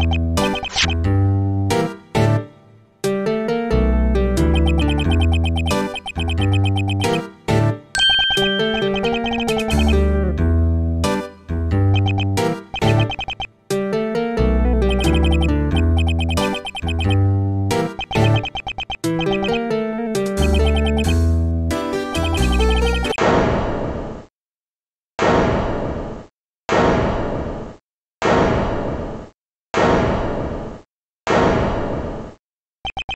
you ハハハハ!